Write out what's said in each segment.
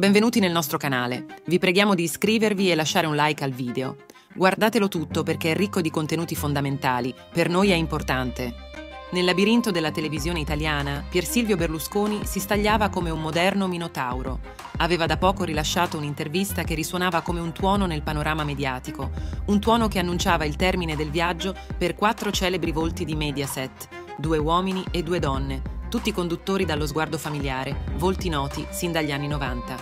Benvenuti nel nostro canale. Vi preghiamo di iscrivervi e lasciare un like al video. Guardatelo tutto perché è ricco di contenuti fondamentali. Per noi è importante. Nel labirinto della televisione italiana, Pier Silvio Berlusconi si stagliava come un moderno minotauro. Aveva da poco rilasciato un'intervista che risuonava come un tuono nel panorama mediatico, un tuono che annunciava il termine del viaggio per quattro celebri volti di Mediaset, due uomini e due donne, tutti conduttori dallo sguardo familiare, volti noti sin dagli anni 90.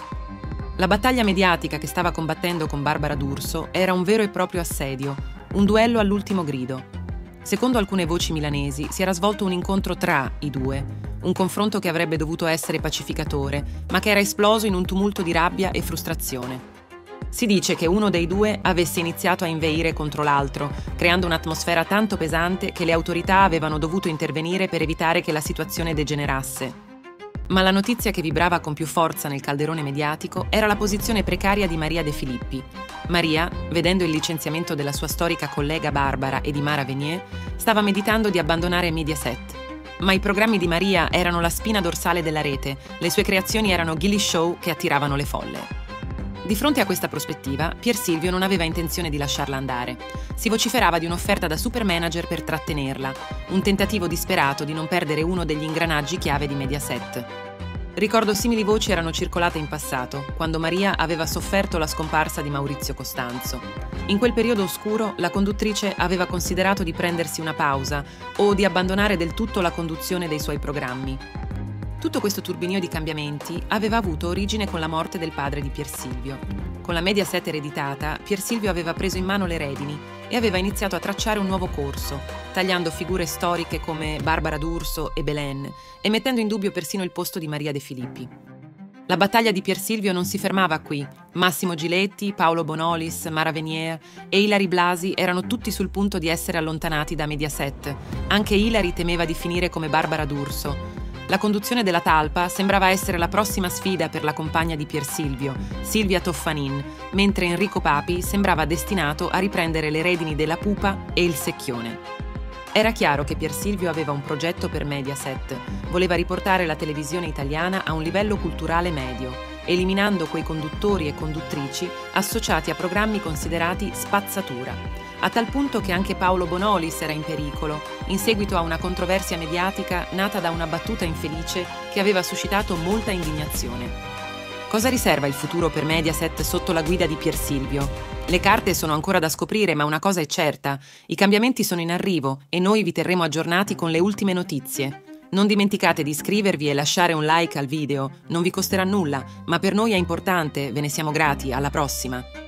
La battaglia mediatica che stava combattendo con Barbara D'Urso era un vero e proprio assedio, un duello all'ultimo grido. Secondo alcune voci milanesi si era svolto un incontro tra i due, un confronto che avrebbe dovuto essere pacificatore, ma che era esploso in un tumulto di rabbia e frustrazione. Si dice che uno dei due avesse iniziato a inveire contro l'altro, creando un'atmosfera tanto pesante che le autorità avevano dovuto intervenire per evitare che la situazione degenerasse. Ma la notizia che vibrava con più forza nel calderone mediatico era la posizione precaria di Maria De Filippi. Maria, vedendo il licenziamento della sua storica collega Barbara e di Mara Venier, stava meditando di abbandonare Mediaset. Ma i programmi di Maria erano la spina dorsale della rete, le sue creazioni erano ghillie show che attiravano le folle. Di fronte a questa prospettiva, Pier Silvio non aveva intenzione di lasciarla andare. Si vociferava di un'offerta da super manager per trattenerla, un tentativo disperato di non perdere uno degli ingranaggi chiave di Mediaset. Ricordo simili voci erano circolate in passato, quando Maria aveva sofferto la scomparsa di Maurizio Costanzo. In quel periodo oscuro, la conduttrice aveva considerato di prendersi una pausa o di abbandonare del tutto la conduzione dei suoi programmi. Tutto questo turbinio di cambiamenti aveva avuto origine con la morte del padre di Pier Silvio. Con la Mediaset ereditata, Pier Silvio aveva preso in mano le redini e aveva iniziato a tracciare un nuovo corso, tagliando figure storiche come Barbara D'Urso e Belen e mettendo in dubbio persino il posto di Maria De Filippi. La battaglia di Pier Silvio non si fermava qui. Massimo Giletti, Paolo Bonolis, Mara Venier e Ilari Blasi erano tutti sul punto di essere allontanati da Mediaset. Anche Ilari temeva di finire come Barbara D'Urso, la conduzione della talpa sembrava essere la prossima sfida per la compagna di Pier Silvio, Silvia Toffanin, mentre Enrico Papi sembrava destinato a riprendere le redini della pupa e il secchione. Era chiaro che Pier Silvio aveva un progetto per Mediaset, voleva riportare la televisione italiana a un livello culturale medio, eliminando quei conduttori e conduttrici associati a programmi considerati spazzatura a tal punto che anche Paolo Bonolis era in pericolo, in seguito a una controversia mediatica nata da una battuta infelice che aveva suscitato molta indignazione. Cosa riserva il futuro per Mediaset sotto la guida di Pier Silvio? Le carte sono ancora da scoprire, ma una cosa è certa, i cambiamenti sono in arrivo e noi vi terremo aggiornati con le ultime notizie. Non dimenticate di iscrivervi e lasciare un like al video, non vi costerà nulla, ma per noi è importante, ve ne siamo grati, alla prossima.